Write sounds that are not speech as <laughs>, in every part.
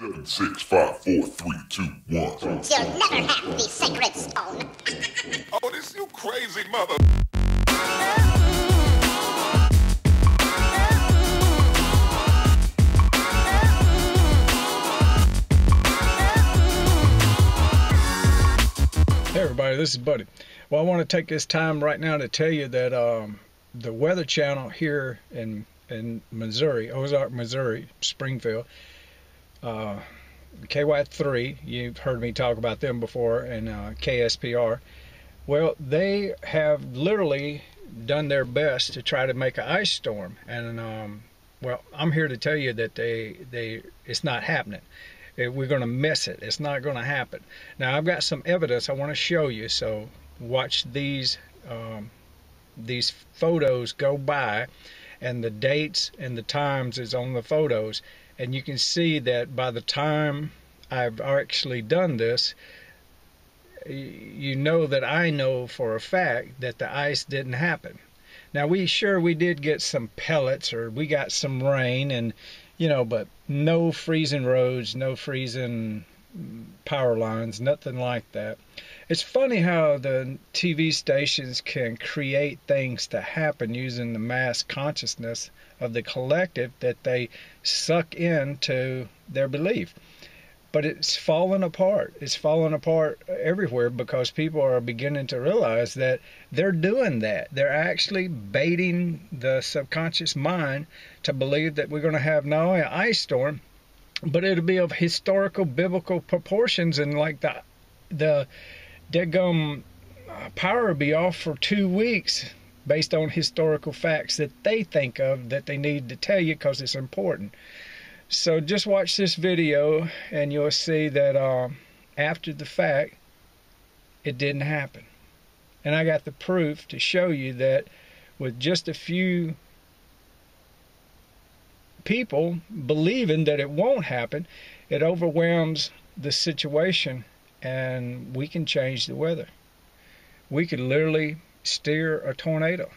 Seven, six, five, four, three, two, one. You'll never have the sacred stone. <laughs> Oh, this you crazy mother. Hey everybody, this is Buddy. Well, I want to take this time right now to tell you that um, the Weather Channel here in in Missouri, Ozark, Missouri, Springfield, uh, KY3, you've heard me talk about them before, and uh, KSPR. Well, they have literally done their best to try to make an ice storm, and um, well, I'm here to tell you that they they it's not happening. We're going to miss it. It's not going to happen. Now, I've got some evidence I want to show you. So, watch these um, these photos go by, and the dates and the times is on the photos, and you can see that by the time I've actually done this, you know that I know for a fact that the ice didn't happen. Now we sure we did get some pellets or we got some rain and you know, but no freezing roads, no freezing power lines, nothing like that. It's funny how the TV stations can create things to happen using the mass consciousness of the collective that they suck into their belief. But it's falling apart. It's falling apart everywhere because people are beginning to realize that they're doing that. They're actually baiting the subconscious mind to believe that we're going to have not only an ice storm, but it'll be of historical biblical proportions and like the the deadgum uh, power will be off for two weeks based on historical facts that they think of that they need to tell you because it's important. So just watch this video and you'll see that uh, after the fact, it didn't happen. And I got the proof to show you that with just a few people believing that it won't happen, it overwhelms the situation and we can change the weather. We could literally steer a tornado.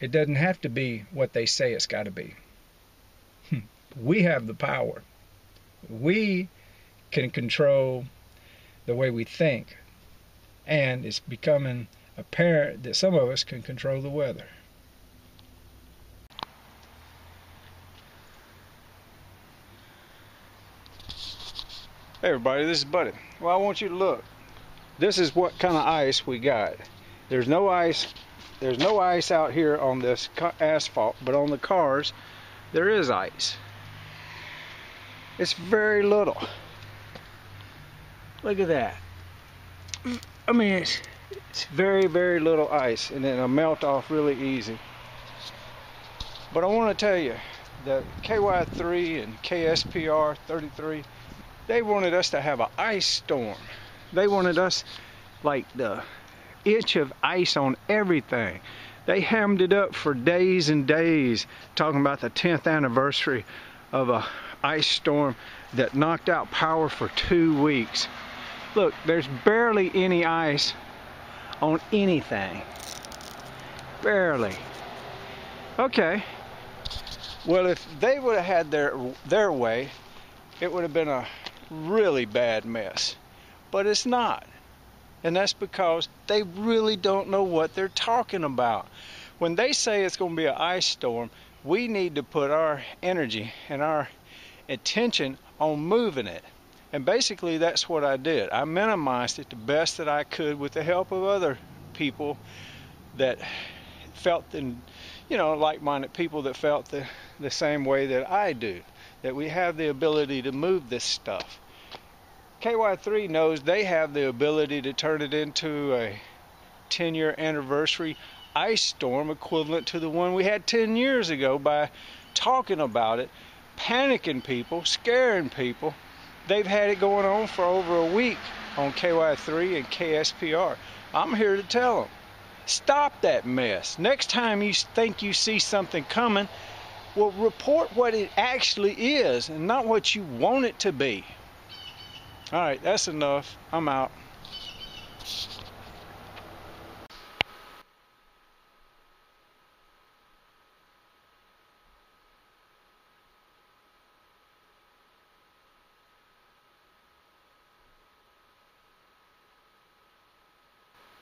It doesn't have to be what they say it's got to be. <laughs> We have the power. We can control the way we think. And it's becoming apparent that some of us can control the weather. Hey everybody, this is Buddy. Well, I want you to look. This is what kind of ice we got. There's no ice. There's no ice out here on this asphalt, but on the cars, there is ice. It's very little. Look at that. I mean, it's, it's very, very little ice, and it'll melt off really easy. But I want to tell you that KY3 and KSPR 33 they wanted us to have an ice storm. They wanted us like the inch of ice on everything. They hammed it up for days and days, talking about the 10th anniversary of a ice storm that knocked out power for two weeks. Look, there's barely any ice on anything. Barely. Okay. Well, if they would have had their their way, it would have been a really bad mess. But it's not. And that's because they really don't know what they're talking about. When they say it's going to be an ice storm, we need to put our energy and our attention on moving it. And basically, that's what I did. I minimized it the best that I could with the help of other people that felt, in, you know, like minded people that felt the, the same way that I do that we have the ability to move this stuff. KY3 knows they have the ability to turn it into a 10 year anniversary ice storm equivalent to the one we had 10 years ago by talking about it, panicking people, scaring people. They've had it going on for over a week on KY3 and KSPR. I'm here to tell them stop that mess. Next time you think you see something coming, well, report what it actually is and not what you want it to be. All right, that's enough. I'm out.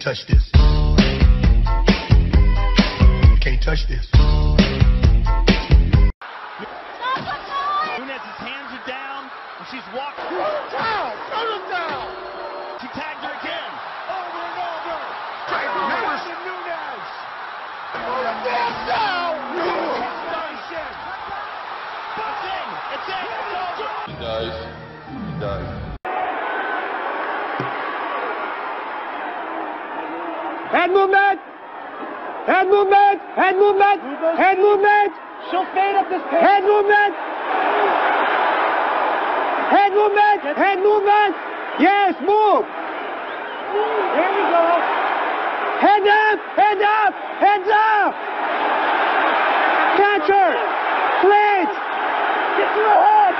Can't touch this. Can't touch this. Nunez's hands are down, and she's walking. Down! Throw them down! She tagged her again. Over and over! Madison Nunez! Throw them damn down! Extension! It's in. It's in. He dies. He dies. Head movement! Head movement! Head movement! Head movement! She'll fade up this pace. Head movement! Head movement! Head movement! Yes, move! Here we go. Head up! Head up! Heads up! Catcher! Clinch! Get to the head.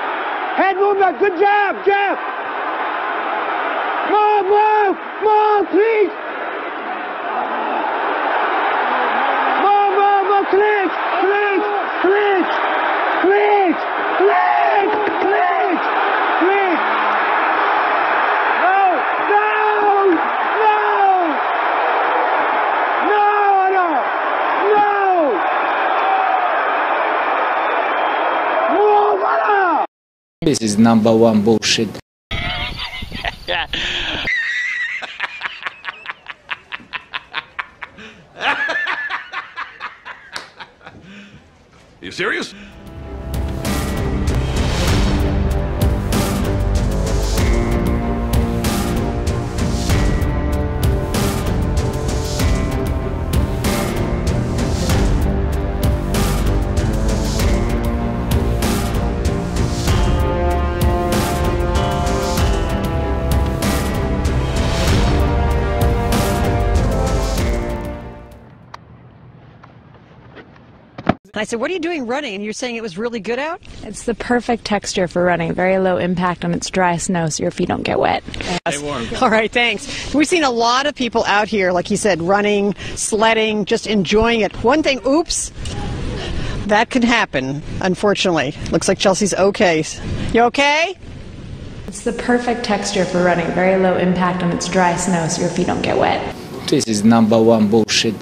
Head movement! Good job! Jeff! Move! Move! Move, please! Move! Move! Move! Clinch! Clinch! Clinch! Clinch! Clinch! Clinch! Clinch! No! No! No! No! No! No! Move! Voilà! This is number one bullshit. <laughs> you serious? I said, What are you doing running? And you're saying it was really good out? It's the perfect texture for running. Very low impact on its dry snow, so your feet don't get wet. Stay warm. <laughs> All right, thanks. We've seen a lot of people out here, like you said, running, sledding, just enjoying it. One thing, oops, that can happen, unfortunately. Looks like Chelsea's okay. You okay? It's the perfect texture for running. Very low impact on its dry snow, so your feet don't get wet. This is number one bullshit.